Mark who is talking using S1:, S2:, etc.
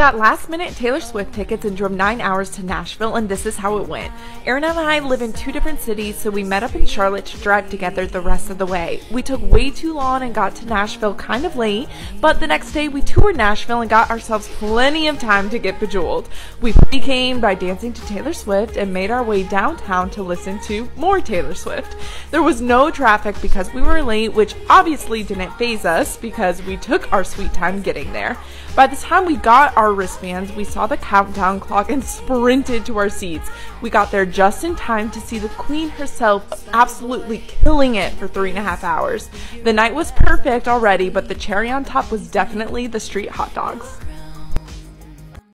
S1: got last minute Taylor Swift tickets and drove nine hours to Nashville, and this is how it went. Aaron and I live in two different cities, so we met up in Charlotte to drive together the rest of the way. We took way too long and got to Nashville kind of late, but the next day we toured Nashville and got ourselves plenty of time to get bejeweled. We became by dancing to Taylor Swift and made our way downtown to listen to more Taylor Swift. There was no traffic because we were late, which obviously didn't faze us because we took our sweet time getting there. By the time we got our wristbands, we saw the countdown clock and sprinted to our seats. We got there just in time to see the queen herself absolutely killing it for three and a half hours. The night was perfect already, but the cherry on top was definitely the street hot dogs.